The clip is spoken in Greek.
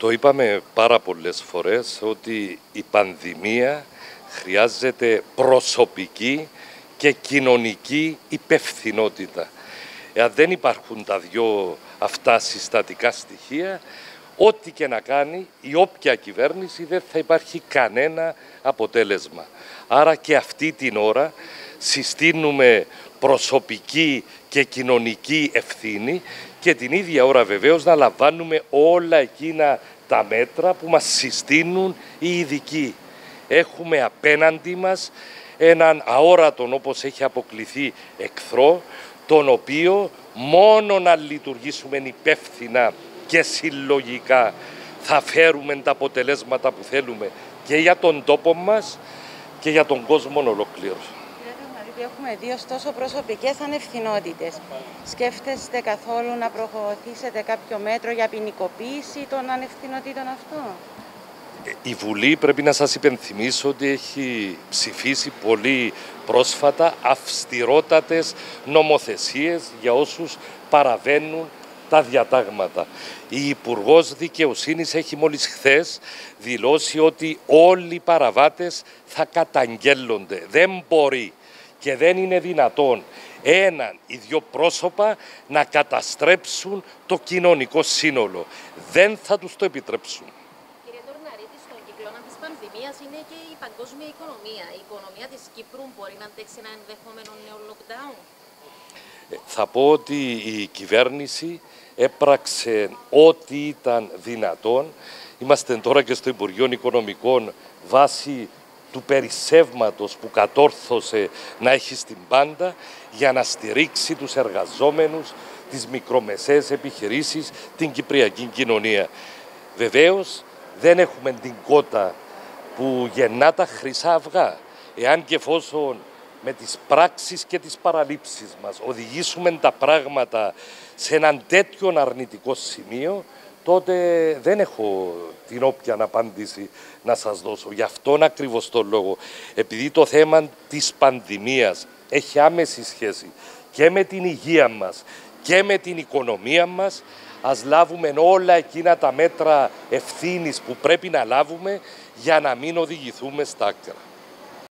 Το είπαμε πάρα πολλές φορές ότι η πανδημία χρειάζεται προσωπική και κοινωνική υπευθυνότητα. Εάν δεν υπάρχουν τα δυο αυτά συστατικά στοιχεία, ό,τι και να κάνει η όποια κυβέρνηση δεν θα υπάρχει κανένα αποτέλεσμα. Άρα και αυτή την ώρα συστήνουμε προσωπική και κοινωνική ευθύνη και την ίδια ώρα βεβαίως να λαμβάνουμε όλα εκείνα τα μέτρα που μας συστήνουν οι ειδικοί. Έχουμε απέναντι μας έναν αόρατον όπως έχει αποκληθεί εχθρό, τον οποίο μόνο να λειτουργήσουμε υπεύθυνα και συλλογικά θα φέρουμε τα αποτελέσματα που θέλουμε και για τον τόπο μας και για τον κόσμο ολοκλήρως. Έχουμε δύο τόσο προσωπικές ανευθυνότητες. Σκέφτεστε καθόλου να προχωρήσετε κάποιο μέτρο για ποινικοποίηση των ανευθυνότητων αυτών; Η Βουλή πρέπει να σας υπενθυμίσω ότι έχει ψηφίσει πολύ πρόσφατα αυστηρότατες νομοθεσίες για όσους παραβαίνουν τα διατάγματα. Η Υπουργός Δικαιοσύνης έχει μόλις χθες δηλώσει ότι όλοι οι παραβάτες θα καταγγέλλονται. Δεν μπορεί και δεν είναι δυνατόν έναν ή δύο πρόσωπα να καταστρέψουν το κοινωνικό σύνολο. Δεν θα τους το επιτρέψουν. Κύριε Τορναρίτη, στον κυκλώνα της πανδημίας είναι και η παγκόσμια οικονομία. Η οικονομία της Κύπρου μπορεί να αντέξει ένα ενδεχόμενο νέο lockdown. Ε, θα πω ότι η κυβέρνηση έπραξε ό,τι ήταν δυνατόν. Είμαστε τώρα και στο Υπουργείο Οικονομικών βάσει του περισσεύματος που κατόρθωσε να έχει στην πάντα για να στηρίξει τους εργαζόμενους, τις μικρομεσαίες επιχειρήσεις, την κυπριακή κοινωνία. Βεβαίως δεν έχουμε την κότα που γεννά τα χρυσά αυγά. Εάν και εφόσον με τις πράξεις και τις παραλήψεις μας οδηγήσουμε τα πράγματα σε έναν τέτοιο αρνητικό σημείο, τότε δεν έχω την όποια απάντηση να σας δώσω. Γι' αυτόν ακριβώς τον λόγο, επειδή το θέμα της πανδημίας έχει άμεση σχέση και με την υγεία μας και με την οικονομία μας, ας λάβουμε όλα εκείνα τα μέτρα ευθύνης που πρέπει να λάβουμε για να μην οδηγηθούμε στα άκρα.